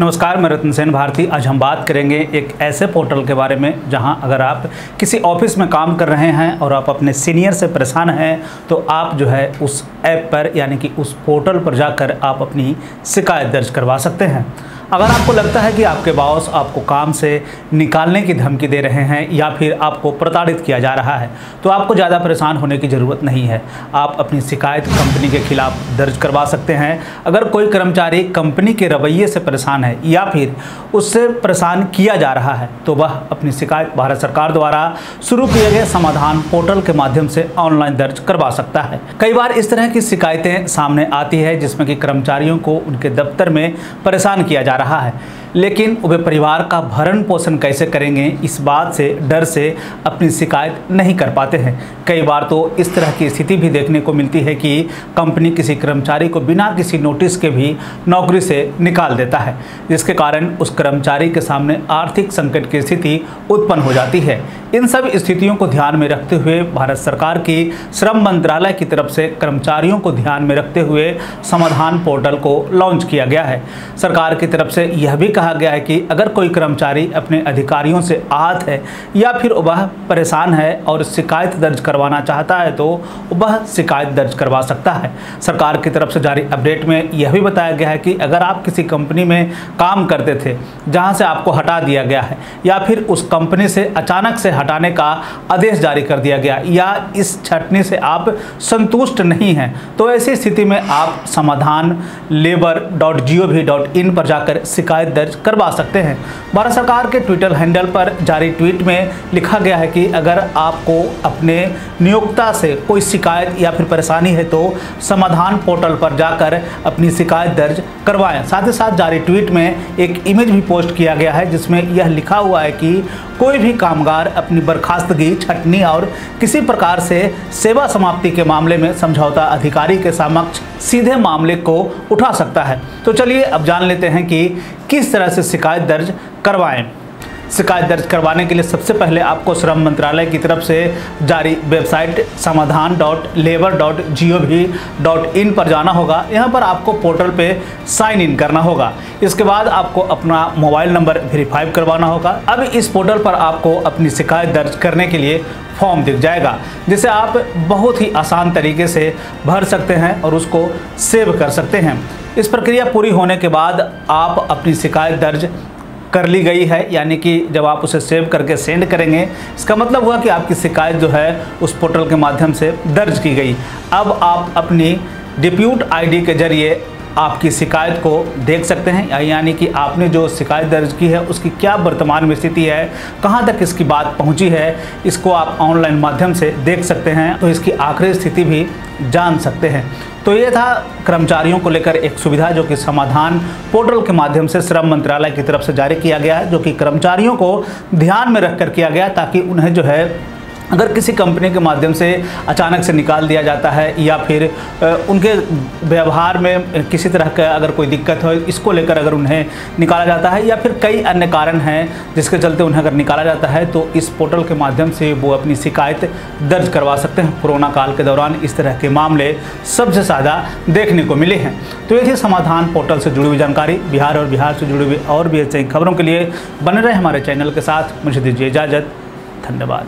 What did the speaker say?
नमस्कार, मैं रतन सेन भारती। आज हम बात करेंगे एक ऐसे पोर्टल के बारे में, जहाँ अगर आप किसी ऑफ़िस में काम कर रहे हैं और आप अपने सीनियर से परेशान हैं तो आप जो है उस ऐप पर, यानी कि उस पोर्टल पर जाकर आप अपनी शिकायत दर्ज करवा सकते हैं। अगर आपको लगता है कि आपके बॉस आपको काम से निकालने की धमकी दे रहे हैं या फिर आपको प्रताड़ित किया जा रहा है तो आपको ज़्यादा परेशान होने की ज़रूरत नहीं है। आप अपनी शिकायत कंपनी के खिलाफ दर्ज करवा सकते हैं। अगर कोई कर्मचारी कंपनी के रवैये से परेशान है या फिर उससे परेशान किया जा रहा है तो वह अपनी शिकायत भारत सरकार द्वारा शुरू किए गए समाधान पोर्टल के माध्यम से ऑनलाइन दर्ज करवा सकता है। कई बार इस तरह की शिकायतें सामने आती है जिसमें कि कर्मचारियों को उनके दफ्तर में परेशान किया जा रहा है। लेकिन वे परिवार का भरण पोषण कैसे करेंगे, इस बात से, डर से अपनी शिकायत नहीं कर पाते हैं। कई बार तो इस तरह की स्थिति भी देखने को मिलती है कि कंपनी किसी कर्मचारी को बिना किसी नोटिस के भी नौकरी से निकाल देता है, जिसके कारण उस कर्मचारी के सामने आर्थिक संकट की स्थिति उत्पन्न हो जाती है। इन सब स्थितियों को ध्यान में रखते हुए भारत सरकार की श्रम मंत्रालय की तरफ़ से कर्मचारियों को ध्यान में रखते हुए समाधान पोर्टल को लॉन्च किया गया है। सरकार की तरफ़ से यह भी कहा गया है कि अगर कोई कर्मचारी अपने अधिकारियों से आहत है या फिर वह परेशान है और शिकायत दर्ज करवाना चाहता है तो वह शिकायत दर्ज करवा सकता है। सरकार की तरफ़ से जारी अपडेट में यह भी बताया गया है कि अगर आप किसी कंपनी में काम करते थे, जहाँ से आपको हटा दिया गया है, या फिर उस कंपनी से अचानक से हटाने का आदेश जारी कर दिया गया, या इस छटनी से आप संतुष्ट नहीं हैं तो ऐसी स्थिति में आप Samadhan labour dot G O V dot in पर जाकर शिकायत दर्ज करवा सकते हैं। भारत सरकार के ट्विटर हैंडल पर जारी ट्वीट में लिखा गया है कि अगर आपको अपने नियोक्ता से कोई शिकायत या फिर परेशानी है तो समाधान पोर्टल पर जाकर अपनी शिकायत दर्ज करवाएँ। साथ ही साथ जारी ट्वीट में एक इमेज भी पोस्ट किया गया है, जिसमें यह लिखा हुआ है कि कोई भी कामगार अपनी बर्खास्तगी, छटनी और किसी प्रकार से सेवा समाप्ति के मामले में समझौता अधिकारी के समक्ष सीधे मामले को उठा सकता है। तो चलिए अब जान लेते हैं कि किस तरह से शिकायत दर्ज करवाएँ। शिकायत दर्ज करवाने के लिए सबसे पहले आपको श्रम मंत्रालय की तरफ़ से जारी website Samadhan dot labour dot G O V dot in पर जाना होगा। यहाँ पर आपको पोर्टल पे साइन इन करना होगा। इसके बाद आपको अपना मोबाइल नंबर वेरीफाइव करवाना होगा। अब इस पोर्टल पर आपको अपनी शिकायत दर्ज करने के लिए फॉर्म दिख जाएगा, जिसे आप बहुत ही आसान तरीके से भर सकते हैं और उसको सेव कर सकते हैं। इस प्रक्रिया पूरी होने के बाद आप अपनी शिकायत दर्ज कर ली गई है, यानी कि जब आप उसे सेव करके सेंड करेंगे, इसका मतलब हुआ कि आपकी शिकायत जो है, उस पोर्टल के माध्यम से दर्ज की गई। अब आप अपनी डिप्यूट आईडी के ज़रिए आपकी शिकायत को देख सकते हैं यानी कि आपने जो शिकायत दर्ज की है, उसकी क्या वर्तमान में स्थिति है, कहाँ तक इसकी बात पहुँची है, इसको आप ऑनलाइन माध्यम से देख सकते हैं तो इसकी आखिरी स्थिति भी जान सकते हैं। तो ये था कर्मचारियों को लेकर एक सुविधा जो कि समाधान पोर्टल के माध्यम से श्रम मंत्रालय की तरफ़ से जारी किया गया है, जो कि कर्मचारियों को ध्यान में रखकर किया गया ताकि उन्हें जो है अगर किसी कंपनी के माध्यम से अचानक से निकाल दिया जाता है या फिर उनके व्यवहार में किसी तरह का अगर कोई दिक्कत हो, इसको लेकर अगर उन्हें निकाला जाता है या फिर कई अन्य कारण हैं जिसके चलते उन्हें अगर निकाला जाता है तो इस पोर्टल के माध्यम से वो अपनी शिकायत दर्ज करवा सकते हैं। कोरोना काल के दौरान इस तरह के मामले सबसे ज़्यादा देखने को मिले हैं। तो ये थी समाधान पोर्टल से जुड़ी हुई जानकारी। बिहार और बिहार से जुड़ी हुई और भी ऐसी खबरों के लिए बने रहे हमारे चैनल के साथ। मुझे दीजिए इजाज़त। धन्यवाद।